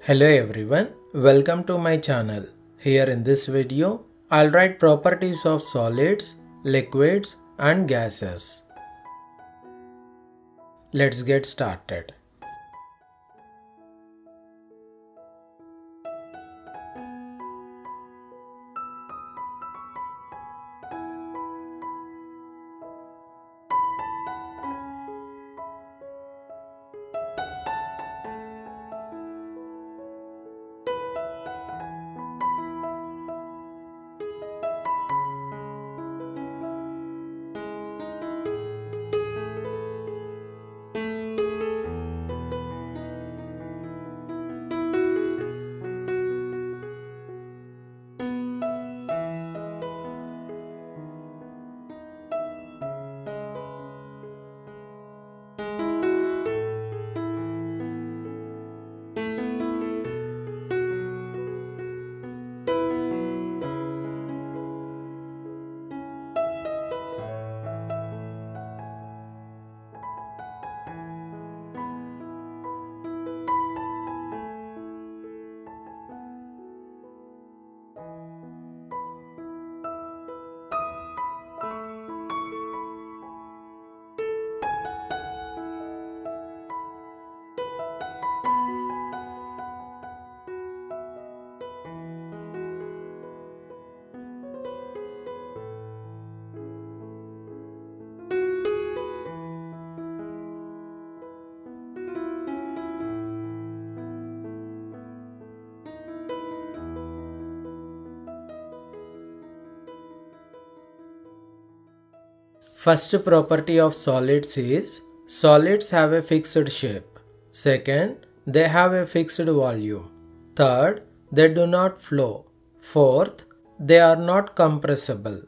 Hello everyone, welcome to my channel. Here in this video, I'll write properties of solids, liquids and gases. Let's get started. First property of solids is solids have a fixed shape. Second, they have a fixed volume. Third, they do not flow. Fourth, they are not compressible.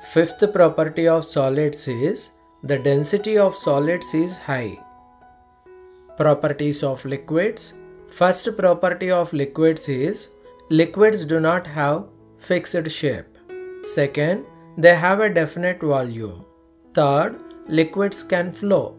Fifth property of solids is the density of solids is high. Properties of liquids. First property of liquids is liquids do not have fixed shape. Second, they have a definite volume. Third, liquids can flow.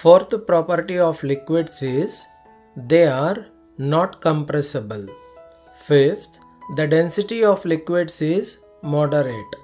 Fourth property of liquids is they are not compressible. Fifth, the density of liquids is moderate.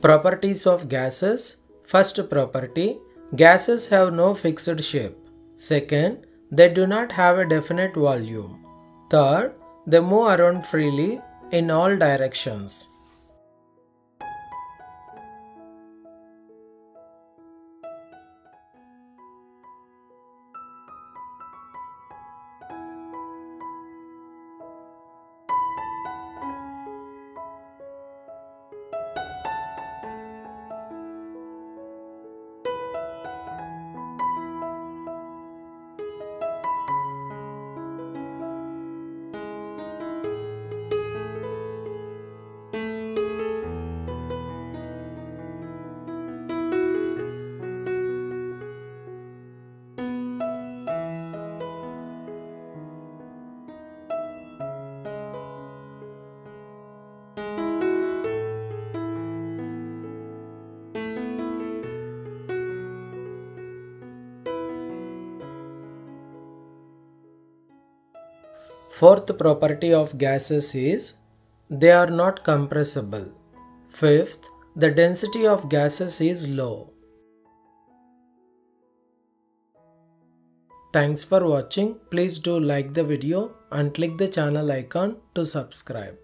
Properties of gases. First property, gases have no fixed shape. Second, they do not have a definite volume. Third, they move around freely in all directions. Fourth property of gases is they are not compressible. Fifth, the density of gases is low. Thanks for watching. Please do like the video and click the channel icon to subscribe.